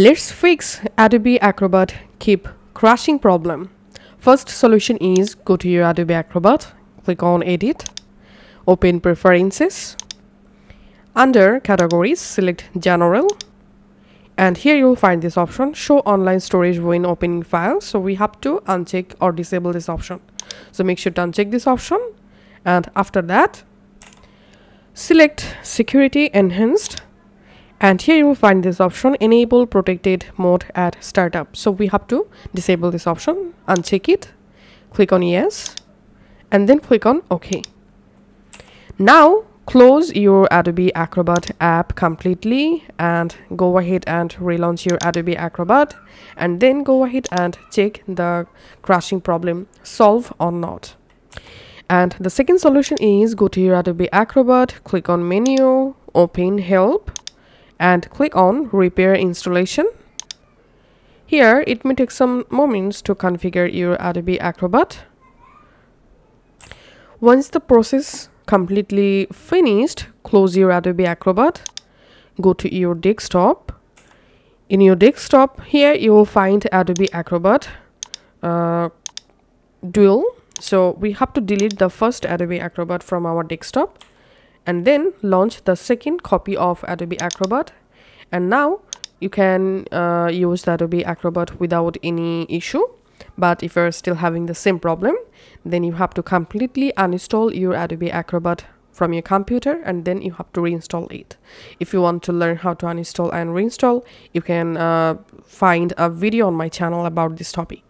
Let's fix Adobe Acrobat keep crashing problem. First solution is go to your Adobe Acrobat, click on edit, open preferences. Under categories, select general and here you'll find this option show online storage when opening files. So we have to uncheck or disable this option. So make sure to uncheck this option and after that select security enhanced and here you will find this option enable protected mode at startup. So we have to disable this option uncheck it click on yes and then click on ok. Now close your adobe acrobat app completely and go ahead and relaunch your adobe acrobat and then go ahead and check the crashing problem solve or not. And the second solution is go to your adobe acrobat click on menu open help and click on repair installation. Here it may take some moments to configure your Adobe Acrobat. Once the process completely finished, close your Adobe Acrobat, go to your desktop. In your desktop, here you will find Adobe Acrobat uh, dual. So we have to delete the first Adobe Acrobat from our desktop and then launch the second copy of Adobe Acrobat and now you can uh, use the Adobe Acrobat without any issue. But if you're still having the same problem then you have to completely uninstall your Adobe Acrobat from your computer and then you have to reinstall it. If you want to learn how to uninstall and reinstall you can uh, find a video on my channel about this topic